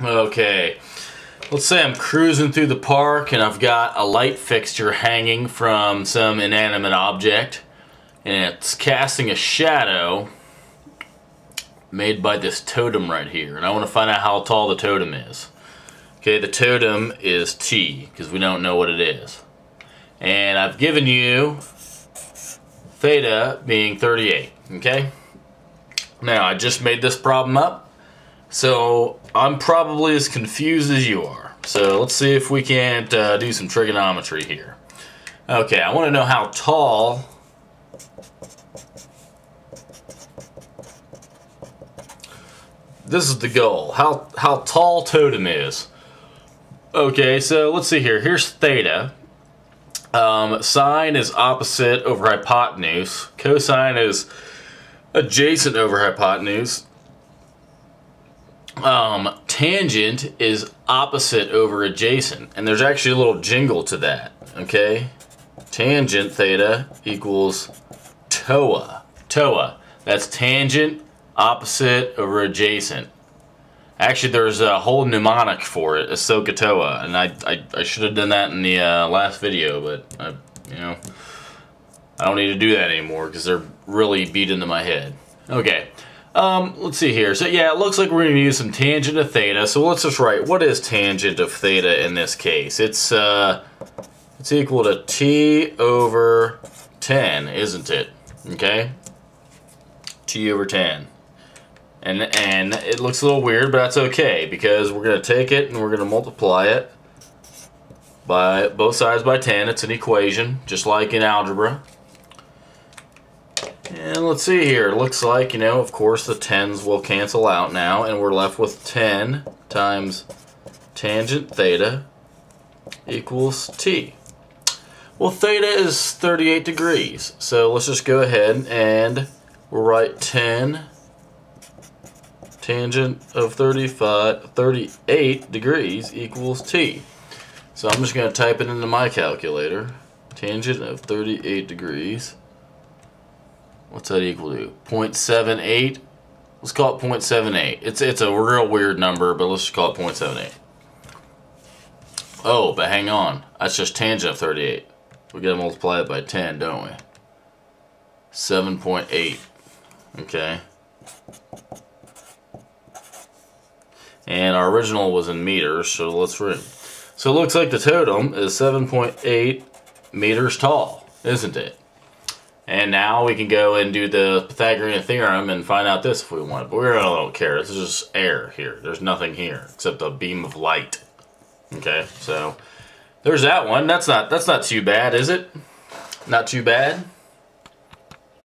Okay, let's say I'm cruising through the park and I've got a light fixture hanging from some inanimate object and it's casting a shadow made by this totem right here. And I want to find out how tall the totem is. Okay, the totem is T because we don't know what it is. And I've given you theta being 38, okay? Now, I just made this problem up, so I'm probably as confused as you are. So let's see if we can't uh, do some trigonometry here. Okay, I want to know how tall this is the goal. How how tall totem is. Okay, so let's see here. Here's theta. Um, sine is opposite over hypotenuse. Cosine is adjacent over hypotenuse. Um, tangent is opposite over adjacent. And there's actually a little jingle to that. Okay? Tangent theta equals TOA. TOA. That's tangent opposite over adjacent. Actually, there's a whole mnemonic for it, SOHCAHTOA, and I, I, I should have done that in the uh, last video, but I, you know, I don't need to do that anymore because they're really beat into my head. Okay, um, let's see here. So yeah, it looks like we're going to use some tangent of theta. So let's just write what is tangent of theta in this case. It's uh, it's equal to t over 10, isn't it? Okay, t over 10. And, and it looks a little weird, but that's okay because we're going to take it and we're going to multiply it by both sides by 10. It's an equation, just like in algebra. And let's see here. It looks like, you know, of course the 10s will cancel out now, and we're left with 10 times tangent theta equals t. Well, theta is 38 degrees, so let's just go ahead and write 10 tangent of 35, 38 degrees equals t. So I'm just going to type it into my calculator. Tangent of 38 degrees. What's that equal to? 0.78. Let's call it 0.78. It's, it's a real weird number, but let's just call it 0.78. Oh, but hang on. That's just tangent of 38. We got to multiply it by 10, don't we? 7.8. Okay. and our original was in meters, so let's read. So it looks like the totem is 7.8 meters tall, isn't it? And now we can go and do the Pythagorean theorem and find out this if we want. But we don't care. This is just air here. There's nothing here except a beam of light. Okay, so there's that one. That's not that's not too bad, is it? Not too bad.